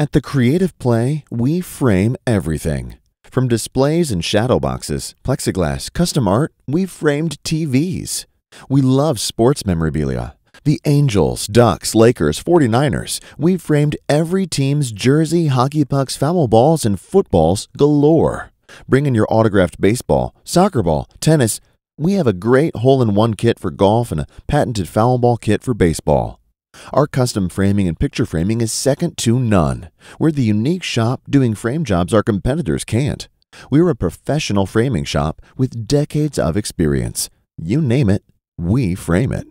At the Creative Play, we frame everything. From displays and shadow boxes, plexiglass, custom art, we've framed TVs. We love sports memorabilia. The Angels, Ducks, Lakers, 49ers. We've framed every team's jersey, hockey pucks, foul balls, and footballs galore. Bring in your autographed baseball, soccer ball, tennis. We have a great hole in one kit for golf and a patented foul ball kit for baseball. Our custom framing and picture framing is second to none. We're the unique shop doing frame jobs our competitors can't. We're a professional framing shop with decades of experience. You name it, we frame it.